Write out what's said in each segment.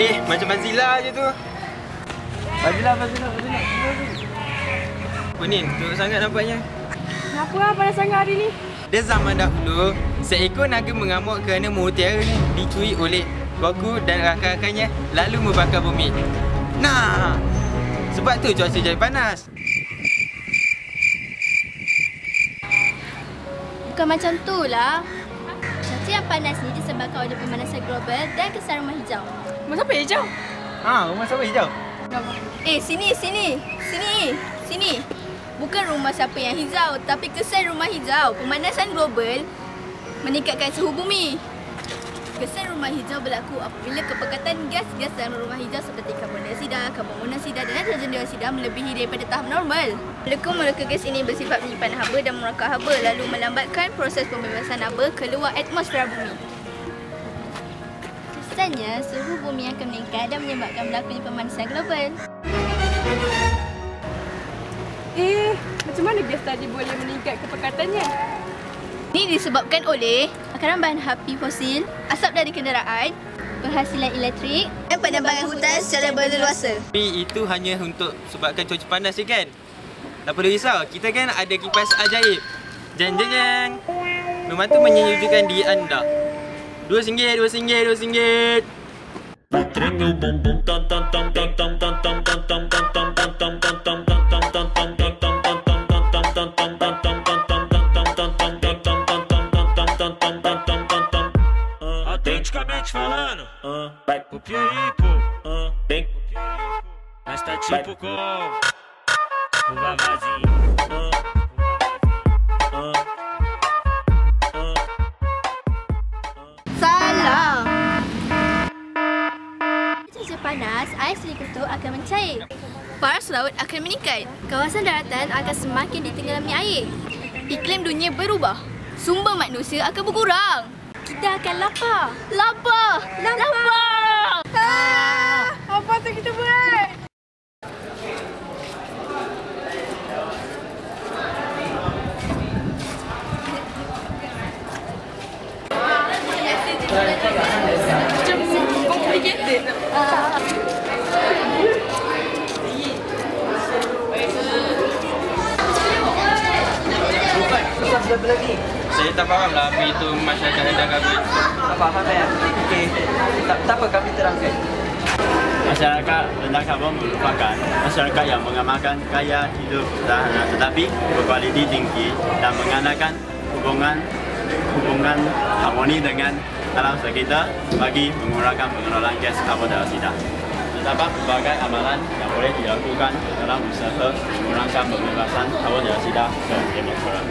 Eh, macam Bazila je tu. Bajilah, bajilah. Apa ni? Teruk sangat nampaknya. Kenapa lah panas sangat hari ni? Dia zaman dahulu, seekor naga mengamuk kerana mutiara ni dicuri oleh Goku dan rakan-rakannya lalu membakar bumi. Nah, sebab tu cuaca jadi panas. Bukan macam tu lah. Cuaca yang panas ni disebabkan oleh pemanasan global dan kesan rumah hijau. Rumah siapa hijau? Ha, rumah siapa hijau? Eh, sini, sini. Sini, sini. Bukan rumah siapa yang hijau, tapi kesan rumah hijau. Pemanasan global meningkatkan suhu bumi. Kesan rumah hijau berlaku apabila kepekatan gas-gas dalam rumah hijau seperti karbon dioksida, karbon monoksida dan nitrogen dioksida melebihi daripada tahap normal. Molekul-molekul gas ini bersifat menyimpan haba dan merakam haba lalu melambatkan proses pembebasan haba keluar atmosfera bumi. Kesannya, suhu bumi akan meningkat dan menyebabkan berlakunya pemanasan global. Eh, macam mana gas tadi boleh meningkat kepekatannya? Ini disebabkan oleh bakaran bahan api fosil, asap dari kenderaan, penghasilan elektrik dan penebangan hutan secara berleluasa. Tapi itu hanya untuk sebabkan cuaca panas je kan? Tak perlu risau, kita kan ada kipas ajaib. Jeng jeng jeng. Membantu menyejukkan diri anda. Duas ringueiras, duas ringueiras, duas ringueiras. Treme o bumbum, tam, tam, tam, tam, tam, tam, tam, tam, tam, tam, tam, tam, tam, tam, tam. Autenticamente falando, ah. vai pro Pieripo, ah. vem pro Pieripo. Nós tá tipo como o Vavazinho. Panas, ais di kutub akan mencair. Paras laut akan meningkat. Kawasan daratan akan semakin ditenggelami air. Iklim dunia berubah. Sumber manusia akan berkurang. Kita akan lapar. Lapar! Lapar! Ah, apa tu kita buat? Macam complicated. Saya tak faham lah apa itu masyarakat hendak kami. Tak faham kan? Okey. Tak, tak apa kami terangkan. Masyarakat rendah karbon merupakan masyarakat yang mengamalkan gaya hidup sederhana tetapi berkualiti tinggi dan mengandalkan hubungan hubungan harmoni dengan alam sekitar bagi mengurangkan pengeluaran gas karbon dioksida. Terdapat berbagai amalan yang boleh dilakukan dalam usaha mengurangkan pembebasan karbon dioksida ke atmosfera.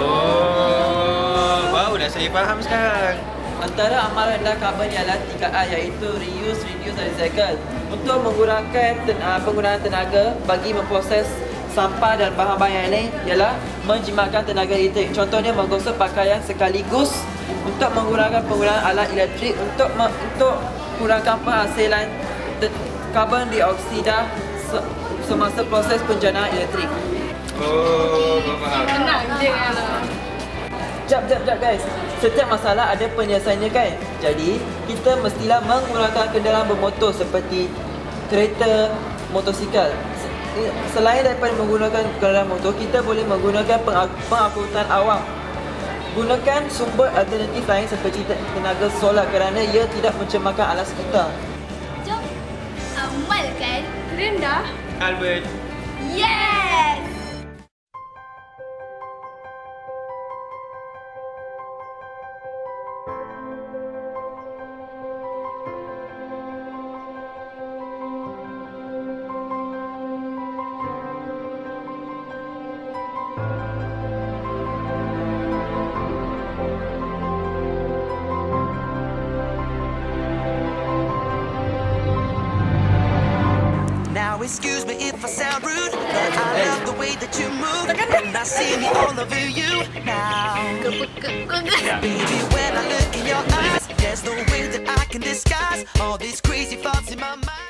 Oh, baru dah saya faham sekarang. Antara amalan rendah karbon ialah 3A iaitu reuse, reduce dan recycle. Untuk mengurangkan ten, uh, penggunaan tenaga bagi memproses sampah dan bahan-bahan yang lain ialah menjimatkan tenaga elektrik. Contohnya menggosok pakaian sekaligus untuk mengurangkan penggunaan alat elektrik untuk untuk kurangkan penghasilan karbon dioksida se, semasa proses penjanaan elektrik. Oh, baru faham. Tenang je kan. Jap, jap, jap guys. Setiap masalah ada penyelesaiannya kan? Jadi, kita mestilah menggunakan kenderaan bermotor seperti kereta, motosikal. Se- Selain daripada menggunakan kenderaan motor, kita boleh menggunakan peng- pengangkutan awam. Gunakan sumber alternatif lain seperti te- tenaga solar kerana ia tidak mencemarkan alam sekitar. Jom amalkan. Rendah. Albert. Yes! Now excuse me if I sound rude, but I love the way that you move, and I see me all over you now. Baby, when I look in your eyes, there's no way that I can disguise all these crazy thoughts in my mind.